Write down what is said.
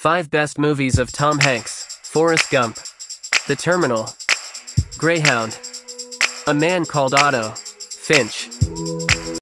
5 Best Movies of Tom Hanks, Forrest Gump, The Terminal, Greyhound, A Man Called Otto, Finch,